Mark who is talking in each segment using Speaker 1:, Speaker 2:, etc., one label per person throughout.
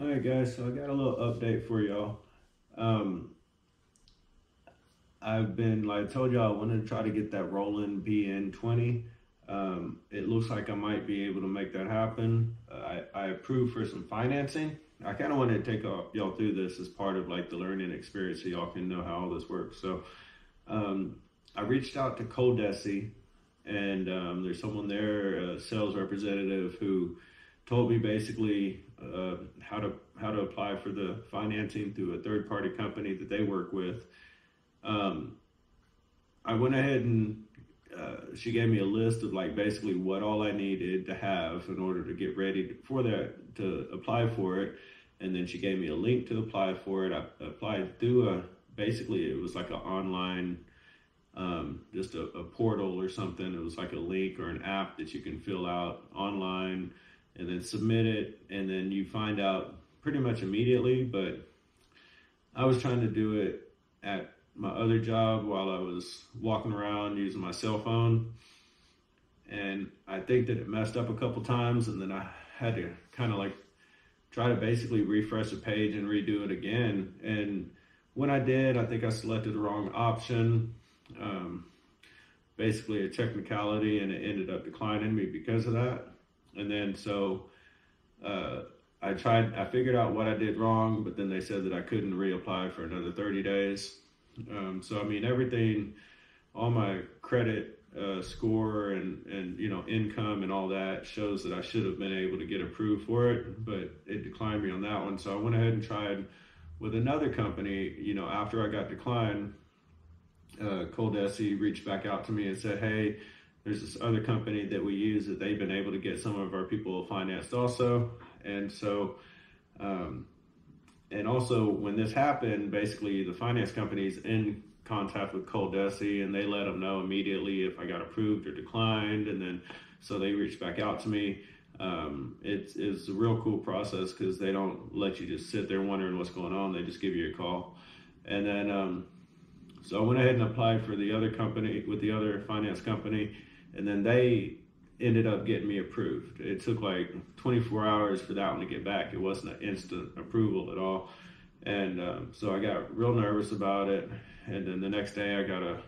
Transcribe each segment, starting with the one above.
Speaker 1: All right, guys. So I got a little update for y'all. Um, I've been like I told y'all I wanted to try to get that Roland BN20. Um, it looks like I might be able to make that happen. Uh, I, I approved for some financing. I kind of wanted to take y'all through this as part of like the learning experience so y'all can know how all this works. So um, I reached out to Coldesi and um, there's someone there, a sales representative, who told me basically uh, how to how to apply for the financing through a third party company that they work with. Um, I went ahead and uh, she gave me a list of like basically what all I needed to have in order to get ready for that to apply for it, and then she gave me a link to apply for it. I applied through a basically it was like an online um, just a, a, portal or something. It was like a link or an app that you can fill out online and then submit it, and then you find out pretty much immediately. But I was trying to do it at my other job while I was walking around using my cell phone, and I think that it messed up a couple times, and then I had to kind of like try to basically refresh the page and redo it again. And when I did, I think I selected the wrong option um, basically a technicality, and it ended up declining me because of that. And then so uh, I tried, I figured out what I did wrong, but then they said that I couldn't reapply for another 30 days. Um, so I mean, everything, all my credit uh, score and and you know income and all that shows that I should have been able to get approved for it, but it declined me on that one. So I went ahead and tried with another company. You know, after I got declined, uh, Coldesi reached back out to me and said, "Hey, there's this other company that we use that they've been able to get some of our people financed also." And so, um, and also when this happened, basically the finance company's in contact with Coldesi and they let them know immediately if I got approved or declined, and then so they reached back out to me. Um, it's, it's a real cool process because they don't let you just sit there wondering what's going on. They just give you a call, and then um, so I went ahead and applied for the other company with the other finance company, and then they ended up getting me approved. It took like 24 hours for that one to get back. It wasn't an instant approval at all. And um, so I got real nervous about it. And then the next day I got a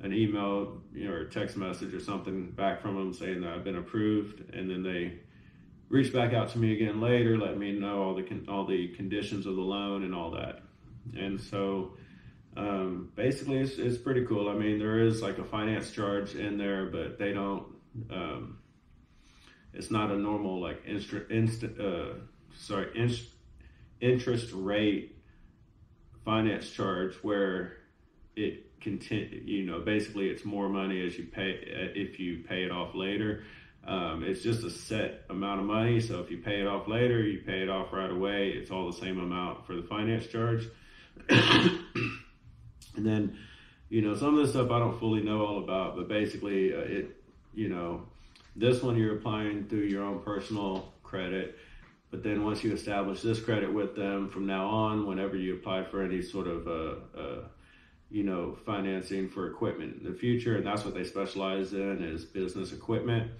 Speaker 1: an email you know, or a text message or something back from them saying that I've been approved. And then they reached back out to me again later, let me know all the all the conditions of the loan and all that. And so um, basically it's, it's pretty cool. I mean, there is like a finance charge in there, but they don't, um, it's not a normal like instant, uh, sorry, inst, interest rate finance charge where it continue, you know, basically it's more money as you pay, uh, if you pay it off later. Um, it's just a set amount of money. So if you pay it off later, you pay it off right away. It's all the same amount for the finance charge. And then, you know, some of this stuff I don't fully know all about, but basically, uh, it, you know, this one you're applying through your own personal credit. But then once you establish this credit with them from now on, whenever you apply for any sort of, uh, uh, you know, financing for equipment in the future, and that's what they specialize in is business equipment.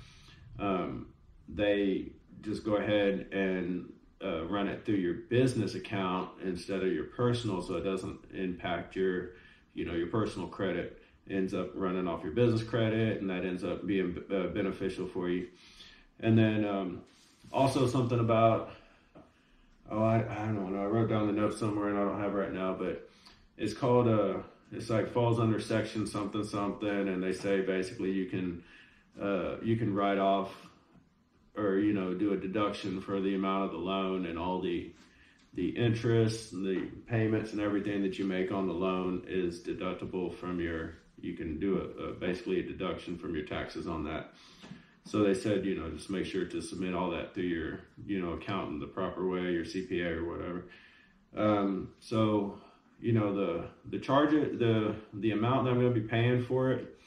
Speaker 1: Um, they just go ahead and uh, run it through your business account instead of your personal, so it doesn't impact your you know your personal credit ends up running off your business credit, and that ends up being uh, beneficial for you. And then um, also something about oh I, I don't know I wrote down the note somewhere and I don't have right now, but it's called uh it's like falls under section something something, and they say basically you can uh, you can write off or you know do a deduction for the amount of the loan and all the the interest, the payments, and everything that you make on the loan is deductible from your. You can do a, a, basically a deduction from your taxes on that. So they said, you know, just make sure to submit all that through your, you know, accountant the proper way, your CPA or whatever. Um, so, you know, the the charge, the the amount that I'm going to be paying for it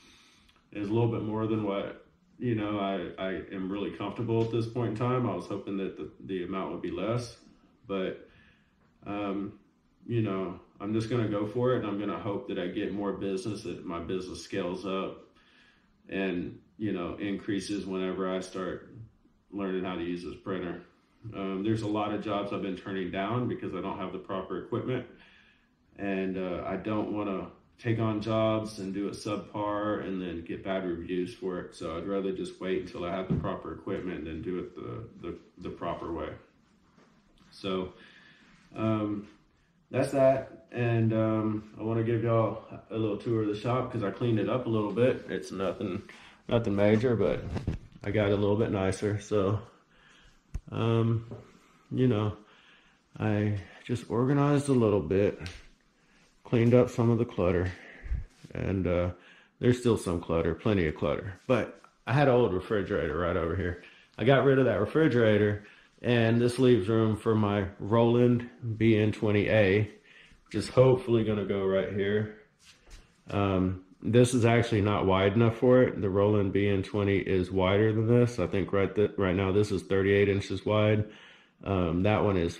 Speaker 1: is a little bit more than what you know I I am really comfortable at this point in time. I was hoping that the the amount would be less, but um, you know, I'm just going to go for it and I'm going to hope that I get more business, that my business scales up and, you know, increases whenever I start learning how to use this printer. Um, there's a lot of jobs I've been turning down because I don't have the proper equipment, and uh, I don't want to take on jobs and do it subpar and then get bad reviews for it. So I'd rather just wait until I have the proper equipment and do it the the, the proper way. So um, that's that. And um, I want to give y'all a little tour of the shop because I cleaned it up a little bit. It's nothing nothing major, but I got it a little bit nicer. So um, you know, I just organized a little bit, cleaned up some of the clutter, and uh, there's still some clutter, plenty of clutter. But I had an old refrigerator right over here. I got rid of that refrigerator, and this leaves room for my Roland BN20A, which is hopefully to go right here. Um, this is actually not wide enough for it. The Roland BN20 is wider than this. I think right th right now this is 38 inches wide. Um, that one is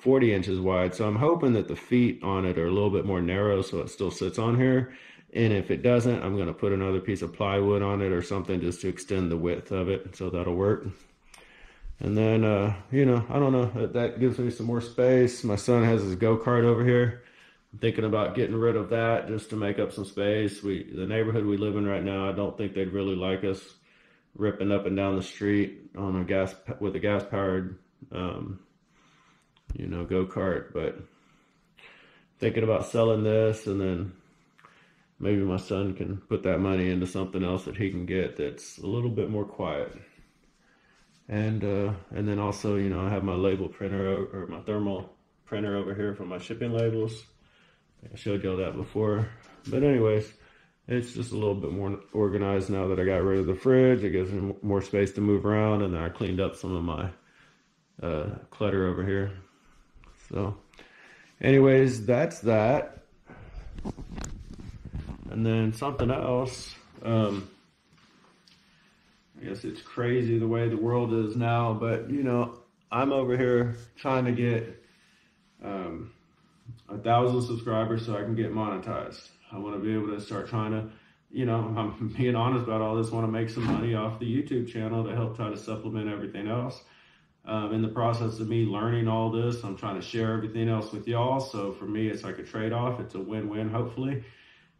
Speaker 1: 40 inches wide. So I'm hoping that the feet on it are a little bit more narrow so it still sits on here. And if it doesn't, I'm to put another piece of plywood on it or something just to extend the width of it. So that'll work. And then, uh, you know, I don't know, that gives me some more space. My son has his go-kart over here I'm thinking about getting rid of that just to make up some space. We the neighborhood we live in right now, I don't think they'd really like us ripping up and down the street on a gas with a gas powered um, you know go kart. But thinking about selling this and then maybe my son can put that money into something else that he can get that's a little bit more quiet. And uh, and then also, you know, I have my label printer or my thermal printer over here for my shipping labels I showed y'all that before. But anyways, it's just a little bit more organized now that I got rid of the fridge. It gives me more space to move around, and then I cleaned up some of my uh, clutter over here. So, anyways, that's that. And then something else. Um, I guess it's crazy the way the world is now, but you know, I'm over here trying to get um, a thousand subscribers so I can get monetized. I want to be able to start trying to, you know, I'm being honest about all this, want to make some money off the YouTube channel to help try to supplement everything else. Um, in the process of me learning all this, I'm trying to share everything else with y'all. So for me, it's like a trade off. It's a win win, hopefully.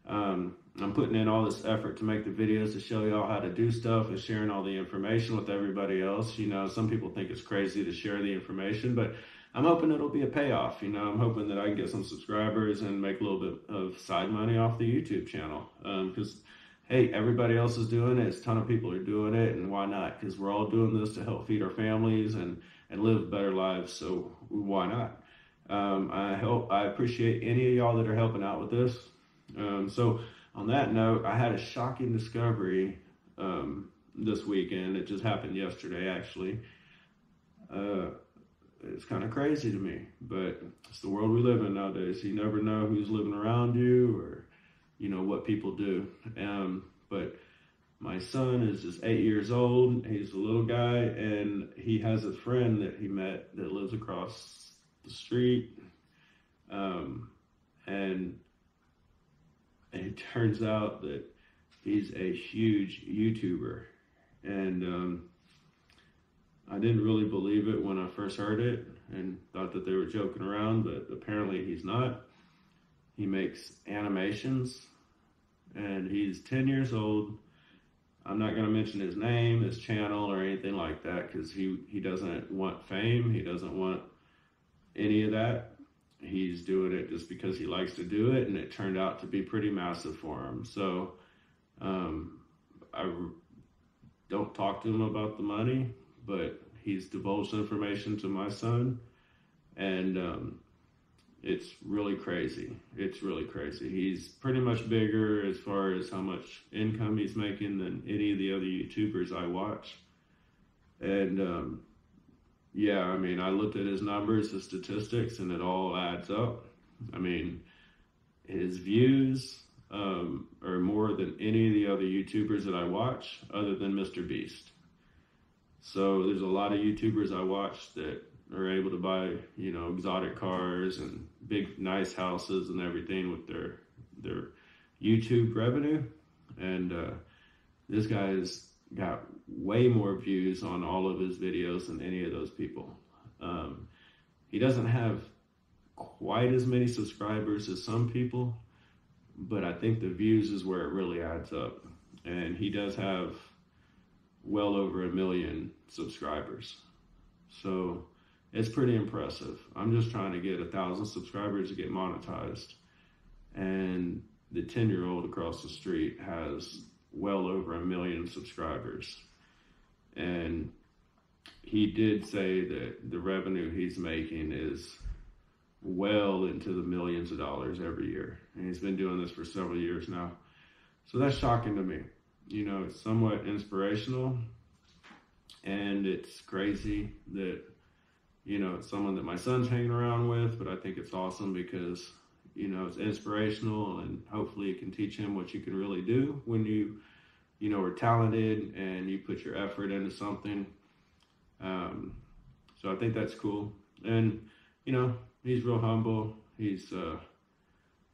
Speaker 1: Um, I'm putting in all this effort to make the videos to show y'all how to do stuff and sharing all the information with everybody else. You know, some people think it's crazy to share the information, but I'm hoping it'll be a payoff. You know, I'm hoping that I can get some subscribers and make a little bit of side money off the YouTube channel. Because, um, hey, everybody else is doing it. A ton of people are doing it, and why not? Because we're all doing this to help feed our families and and live better lives. So why not? Um, I help. I appreciate any of y'all that are helping out with this. Um, so on that note, I had a shocking discovery um, this weekend. It just happened yesterday, actually. Uh, it's kind of crazy to me, but it's the world we live in nowadays. You never know who's living around you or, you know, what people do. Um, but my son is just eight years old. He's a little guy, and he has a friend that he met that lives across the street. Um, and it turns out that he's a huge YouTuber. And, um, I didn't really believe it when I first heard it and thought that they were joking around, but apparently he's not. He makes animations and he's 10 years old. I'm not going to mention his name, his channel, or anything like that because he, he doesn't want fame. He doesn't want any of that. He's doing it just because he likes to do it, and it turned out to be pretty massive for him. So um, I don't talk to him about the money but he's divulged information to my son, and um, it's really crazy. It's really crazy. He's pretty much bigger as far as how much income he's making than any of the other YouTubers I watch. And um, yeah, I mean, I looked at his numbers, his statistics, and it all adds up. I mean, his views um, are more than any of the other YouTubers that I watch, other than Mr. Beast. So there's a lot of YouTubers I watch that are able to buy, you know, exotic cars and big nice houses and everything with their their YouTube revenue. And uh, this guy's got way more views on all of his videos than any of those people. Um, he doesn't have quite as many subscribers as some people, but I think the views is where it really adds up. And he does have well over a million subscribers. So it's pretty impressive. I'm just trying to get a thousand subscribers to get monetized. And the 10 year old across the street has well over a million subscribers. And he did say that the revenue he's making is well into the millions of dollars every year. And he's been doing this for several years now. So that's shocking to me. You know, it's somewhat inspirational. And it's crazy that, you know, it's someone that my son's hanging around with, but I think it's awesome because, you know, it's inspirational and hopefully it can teach him what you can really do when you, you know, are talented and you put your effort into something. Um, so I think that's cool. And, you know, he's real humble. He's uh,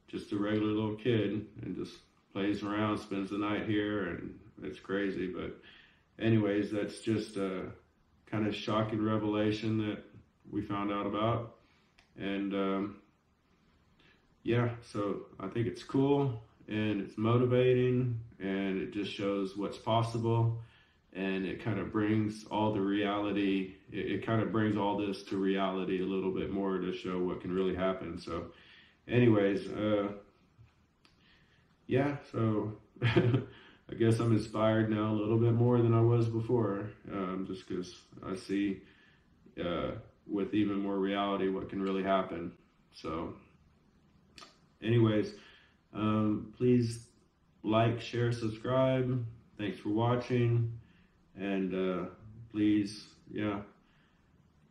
Speaker 1: just a regular little kid and just plays around, spends the night here, and it's crazy. But, anyways, that's just a kind of shocking revelation that we found out about. And um, yeah, so I think it's cool and it's motivating and it just shows what's possible and it kind of brings all the reality it, it, kind of brings all this to reality a little bit more to show what can really happen so anyways uh yeah so i guess i'm inspired now a little bit more than i was before um, just because i see uh, with even more reality what can really happen so anyways um, please like share subscribe thanks for watching and uh, please, yeah,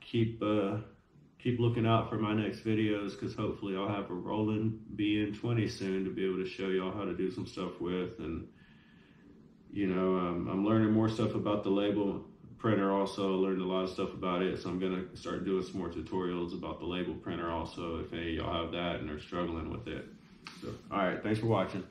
Speaker 1: keep uh, keep looking out for my next videos because hopefully I'll have a Roland BN20 soon to be able to show y'all how to do some stuff with, and you know, um, I'm learning more stuff about the label printer. Also, learned a lot of stuff about it, so I'm gonna start doing some more tutorials about the label printer. Also, if any y'all have that and are struggling with it. So, all right, thanks for watching.